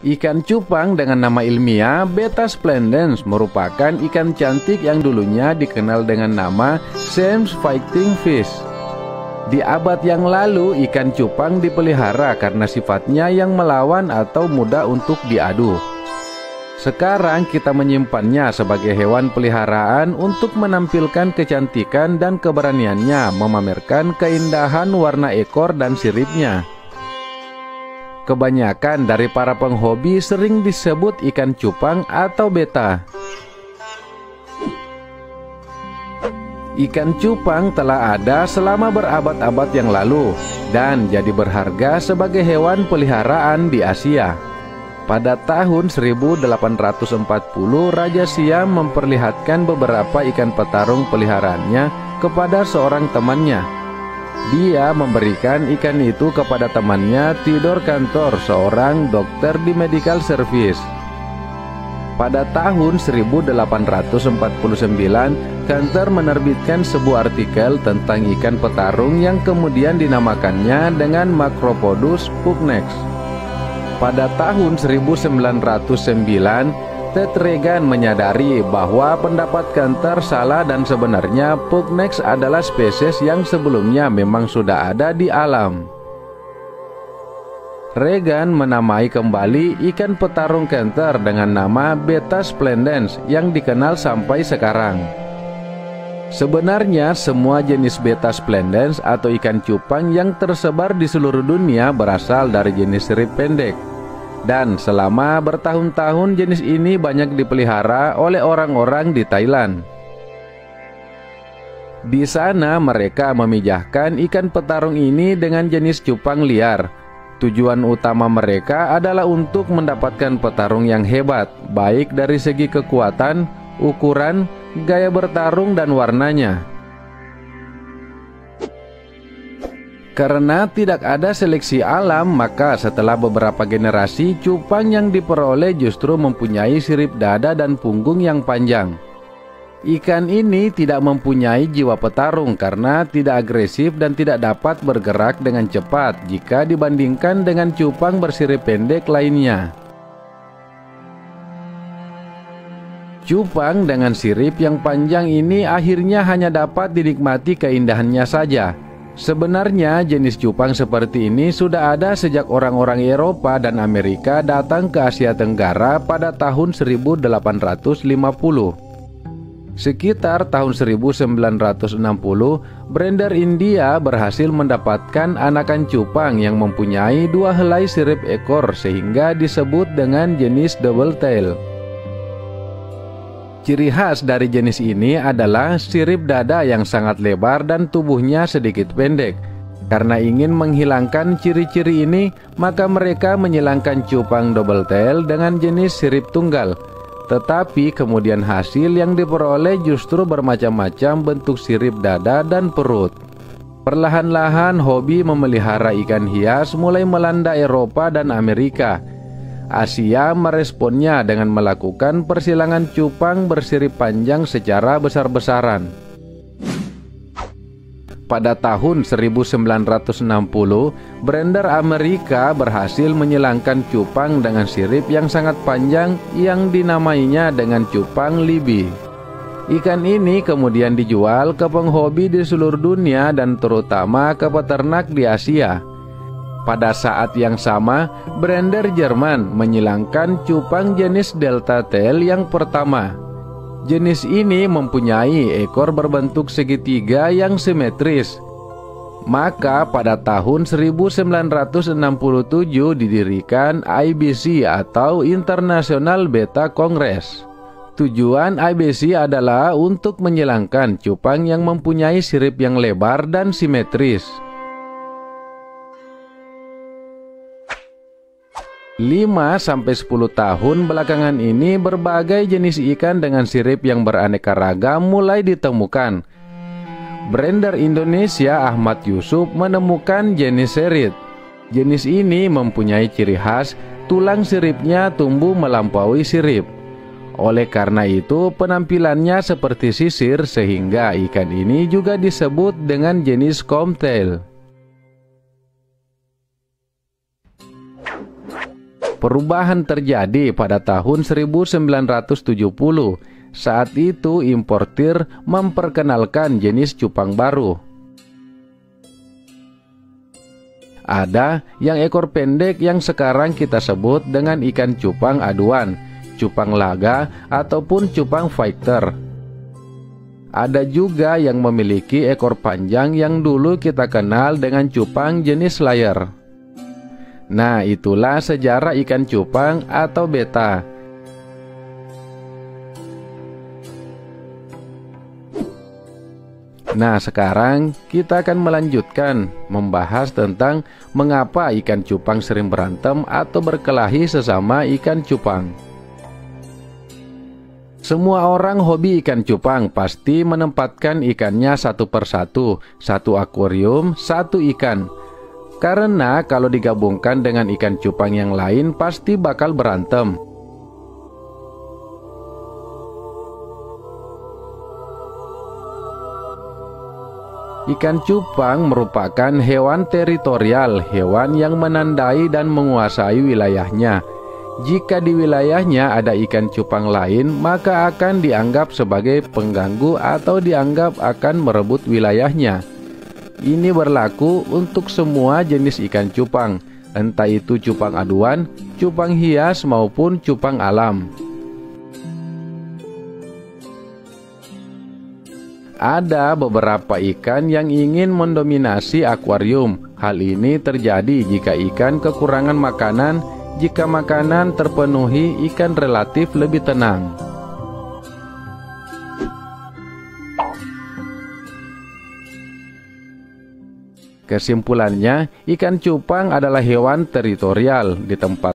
Ikan cupang dengan nama ilmiah Beta splendens merupakan ikan cantik yang dulunya dikenal dengan nama Sam's Fighting Fish. Di abad yang lalu, ikan cupang dipelihara karena sifatnya yang melawan atau mudah untuk diadu. Sekarang kita menyimpannya sebagai hewan peliharaan untuk menampilkan kecantikan dan keberaniannya memamerkan keindahan warna ekor dan siripnya. Kebanyakan dari para penghobi sering disebut ikan cupang atau beta. Ikan cupang telah ada selama berabad-abad yang lalu dan jadi berharga sebagai hewan peliharaan di Asia. Pada tahun 1840, Raja Siam memperlihatkan beberapa ikan petarung peliharaannya kepada seorang temannya dia memberikan ikan itu kepada temannya Tidor Kantor, seorang dokter di medical service. Pada tahun 1849, Kantor menerbitkan sebuah artikel tentang ikan petarung yang kemudian dinamakannya dengan Macropodus pugnax. Pada tahun 1909, Ted Reagan menyadari bahwa pendapat Kantor salah dan sebenarnya Pugnex adalah spesies yang sebelumnya memang sudah ada di alam. Reagan menamai kembali ikan petarung Kantor dengan nama Beta splendens yang dikenal sampai sekarang. Sebenarnya semua jenis Beta splendens atau ikan cupang yang tersebar di seluruh dunia berasal dari jenis sirip pendek dan selama bertahun-tahun jenis ini banyak dipelihara oleh orang-orang di Thailand. Di sana mereka memijahkan ikan petarung ini dengan jenis cupang liar. Tujuan utama mereka adalah untuk mendapatkan petarung yang hebat, baik dari segi kekuatan, ukuran, gaya bertarung, dan warnanya. Karena tidak ada seleksi alam, maka setelah beberapa generasi, cupang yang diperoleh justru mempunyai sirip dada dan punggung yang panjang. Ikan ini tidak mempunyai jiwa petarung karena tidak agresif dan tidak dapat bergerak dengan cepat jika dibandingkan dengan cupang bersirip pendek lainnya. Cupang dengan sirip yang panjang ini akhirnya hanya dapat dinikmati keindahannya saja Sebenarnya jenis cupang seperti ini sudah ada sejak orang-orang Eropa dan Amerika datang ke Asia Tenggara pada tahun 1850. Sekitar tahun 1960, brander India berhasil mendapatkan anakan cupang yang mempunyai dua helai sirip ekor sehingga disebut dengan jenis double tail. Ciri khas dari jenis ini adalah sirip dada yang sangat lebar dan tubuhnya sedikit pendek. Karena ingin menghilangkan ciri-ciri ini, maka mereka menyilangkan cupang double tail dengan jenis sirip tunggal. Tetapi kemudian hasil yang diperoleh justru bermacam-macam bentuk sirip dada dan perut. Perlahan-lahan hobi memelihara ikan hias mulai melanda Eropa dan Amerika Asia meresponnya dengan melakukan persilangan cupang bersirip panjang secara besar-besaran. Pada tahun 1960, brander Amerika berhasil menyilangkan cupang dengan sirip yang sangat panjang yang dinamainya dengan cupang Libi. Ikan ini kemudian dijual ke penghobi di seluruh dunia dan terutama ke peternak di Asia. Pada saat yang sama, brander Jerman menyilangkan cupang jenis Delta Tail yang pertama. Jenis ini mempunyai ekor berbentuk segitiga yang simetris. Maka pada tahun 1967 didirikan IBC atau International Beta Congress. Tujuan IBC adalah untuk menyilangkan cupang yang mempunyai sirip yang lebar dan simetris. 5-10 tahun belakangan ini berbagai jenis ikan dengan sirip yang beraneka ragam mulai ditemukan. Brander Indonesia Ahmad Yusuf menemukan jenis serit. Jenis ini mempunyai ciri khas tulang siripnya tumbuh melampaui sirip. Oleh karena itu penampilannya seperti sisir sehingga ikan ini juga disebut dengan jenis comtail. Perubahan terjadi pada tahun 1970. Saat itu importir memperkenalkan jenis cupang baru. Ada yang ekor pendek yang sekarang kita sebut dengan ikan cupang aduan, cupang laga, ataupun cupang fighter. Ada juga yang memiliki ekor panjang yang dulu kita kenal dengan cupang jenis layer. Nah, itulah sejarah ikan cupang atau beta. Nah, sekarang kita akan melanjutkan membahas tentang mengapa ikan cupang sering berantem atau berkelahi sesama ikan cupang. Semua orang hobi ikan cupang pasti menempatkan ikannya satu persatu, satu akuarium, satu ikan. Karena kalau digabungkan dengan ikan cupang yang lain pasti bakal berantem. Ikan cupang merupakan hewan teritorial, hewan yang menandai dan menguasai wilayahnya. Jika di wilayahnya ada ikan cupang lain, maka akan dianggap sebagai pengganggu atau dianggap akan merebut wilayahnya. Ini berlaku untuk semua jenis ikan cupang, entah itu cupang aduan, cupang hias maupun cupang alam. Ada beberapa ikan yang ingin mendominasi akuarium. Hal ini terjadi jika ikan kekurangan makanan. Jika makanan terpenuhi, ikan relatif lebih tenang. Kesimpulannya, ikan cupang adalah hewan teritorial di tempat